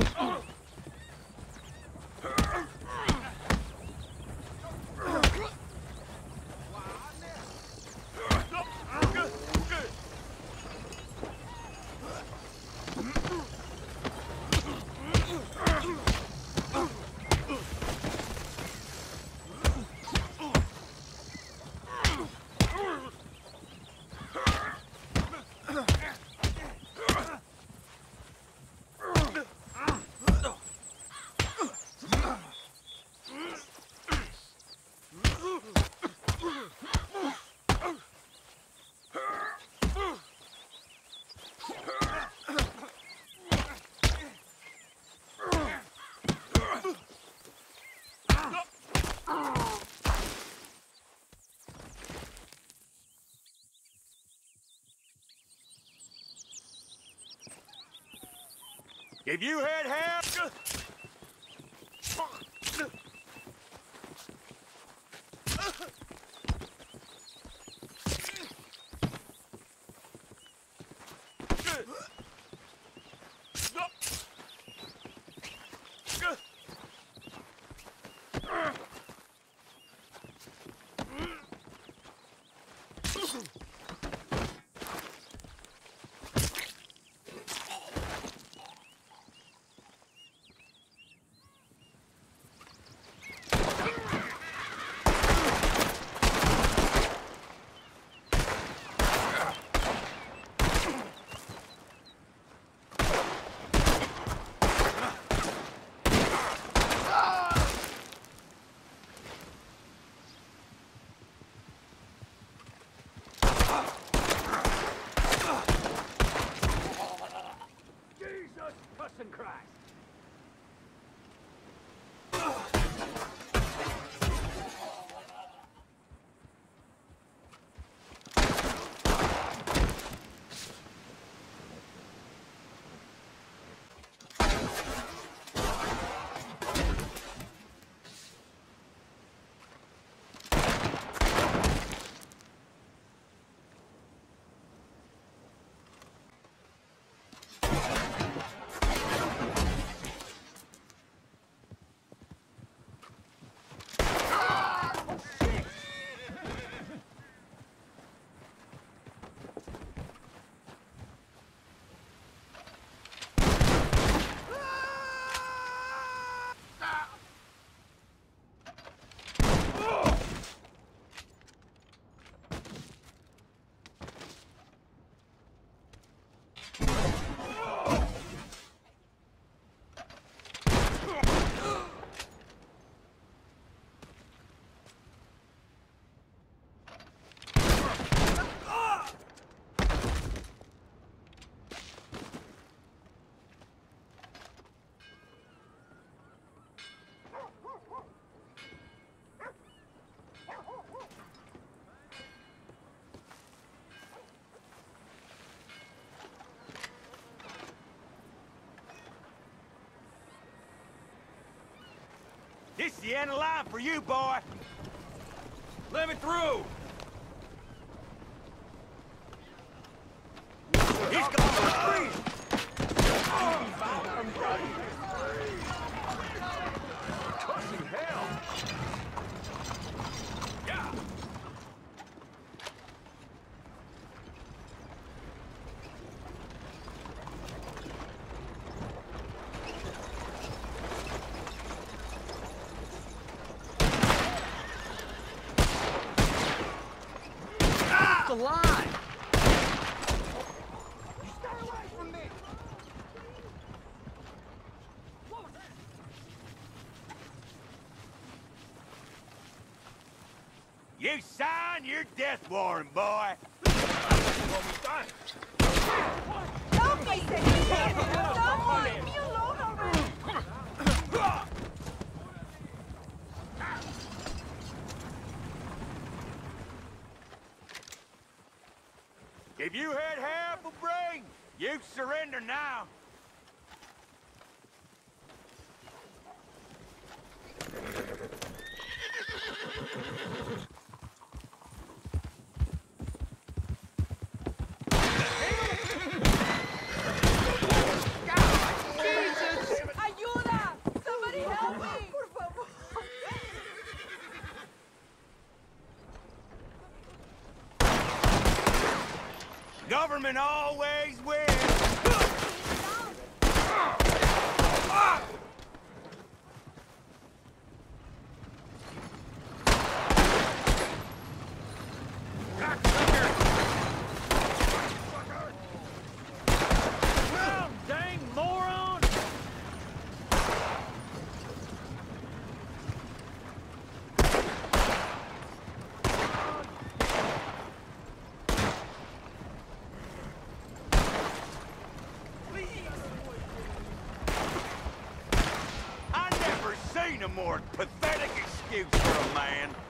don't. If you had half... Jesus This is the end of line for you, boy. Let me through. He's gone free. Cussing hell! Yeah. The line! You sign your death warrant, boy. Stop me, Stop! Leave me alone already! If you had half a brain, you'd surrender now. Government always wins. Well, dang moron! I never seen a more pathetic excuse for a man.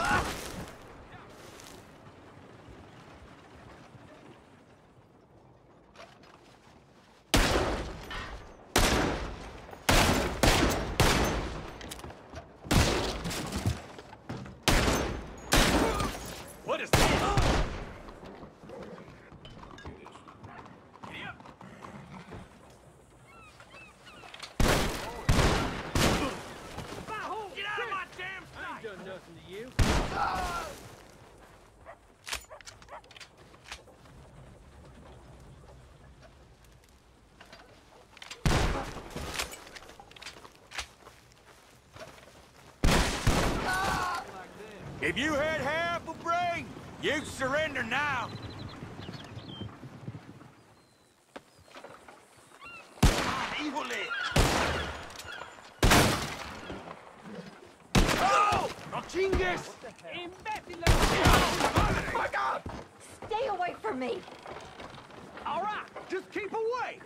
了。If you had half a brain, you'd surrender now. Híjole! ¡Oh! ¡No chingues! Fuck up! Stay away from me! All right, just keep away.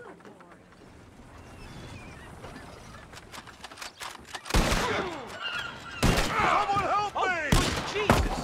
Someone help me! Jesus!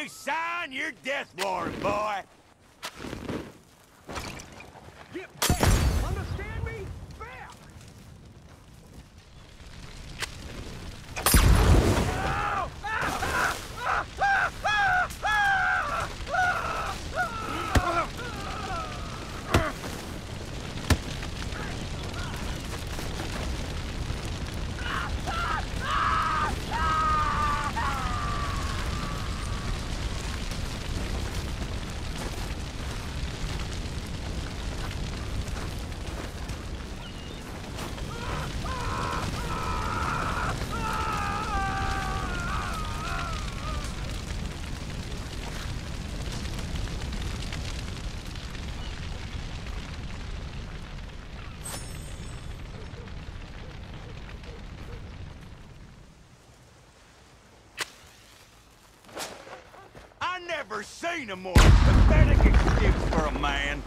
You sign your death warrant, boy! Never seen a more pathetic excuse for a man.